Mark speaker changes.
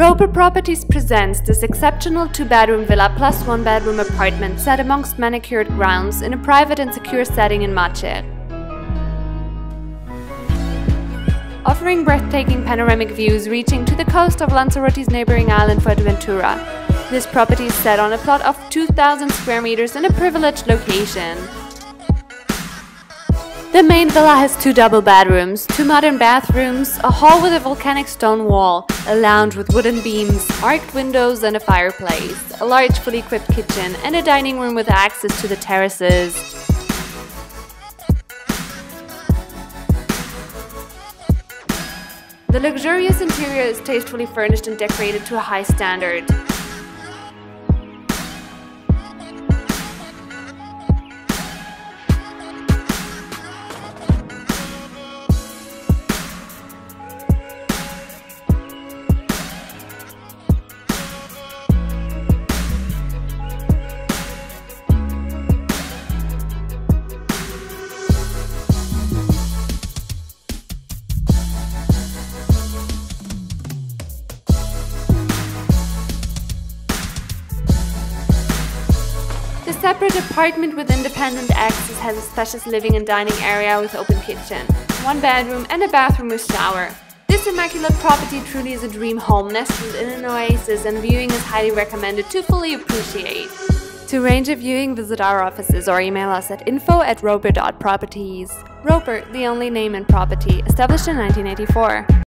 Speaker 1: Roper Properties presents this exceptional two-bedroom villa plus one-bedroom apartment set amongst manicured grounds in a private and secure setting in Macher. Offering breathtaking panoramic views reaching to the coast of Lanzarote's neighboring island Fuerteventura. This property is set on a plot of 2,000 square meters in a privileged location. The main villa has two double bedrooms, two modern bathrooms, a hall with a volcanic stone wall, a lounge with wooden beams, arched windows and a fireplace, a large fully equipped kitchen and a dining room with access to the terraces. The luxurious interior is tastefully furnished and decorated to a high standard. Separate apartment with independent access has a spacious living and dining area with open kitchen, one bedroom and a bathroom with shower. This immaculate property truly is a dream home nestled in an oasis and viewing is highly recommended to fully appreciate. To arrange a viewing, visit our offices or email us at info at roper.properties. Roper, the only name in property, established in 1984.